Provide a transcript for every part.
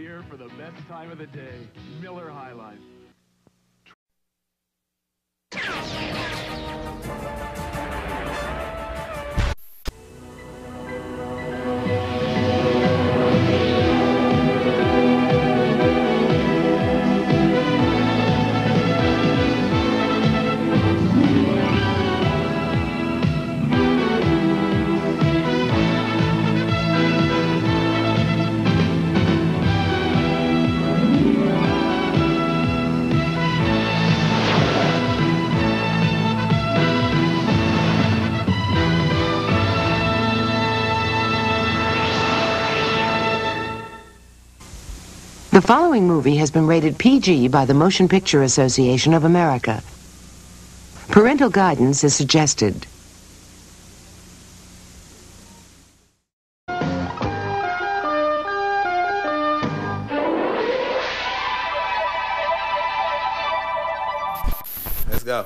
here for the best time of the day, Miller High Life. The following movie has been rated PG by the Motion Picture Association of America. Parental guidance is suggested. Let's go.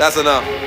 That's enough.